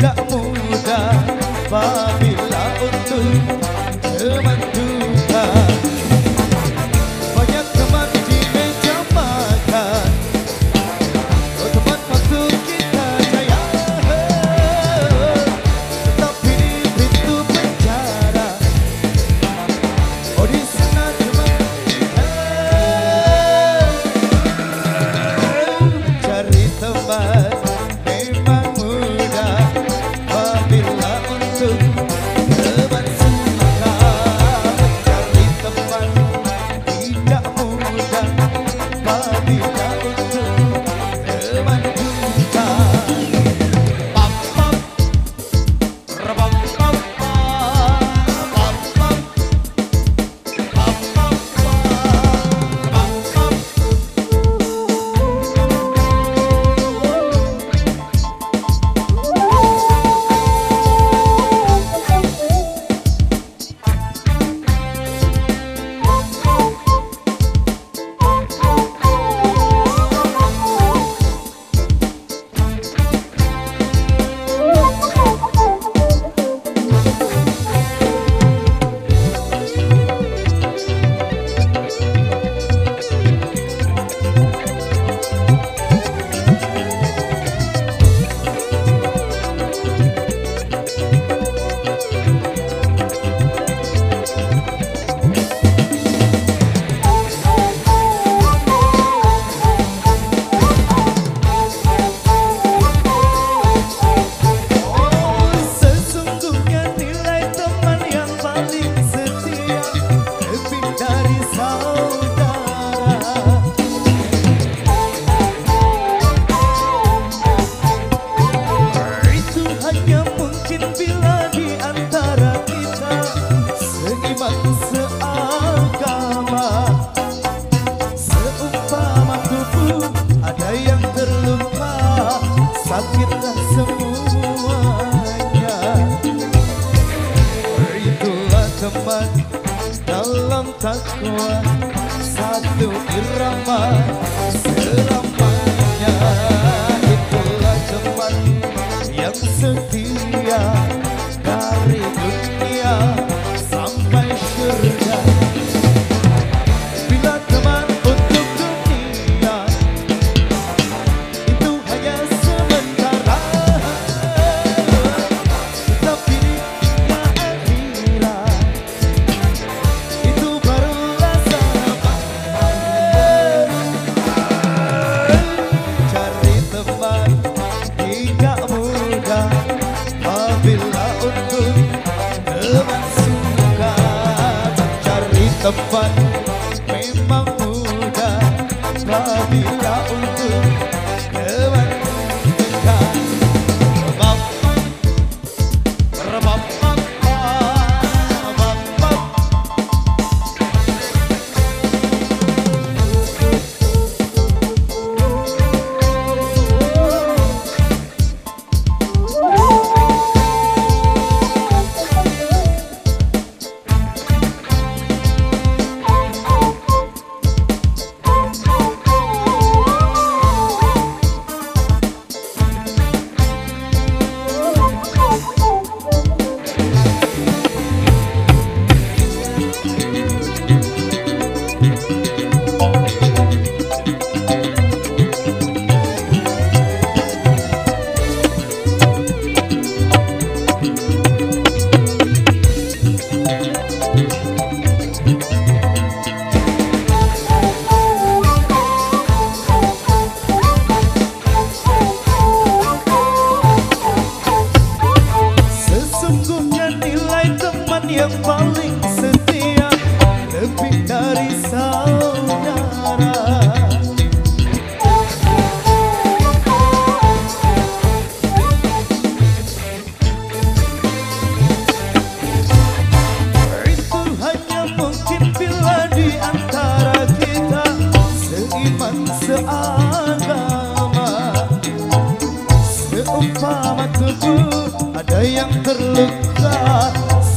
tidak mudah. Teman dalam takwa Satu irama yang paling setia Lebih dari saudara. Itu hanya mungkin bila di antara kita Seiman seagama. Seumpama tubuh ada yang terluka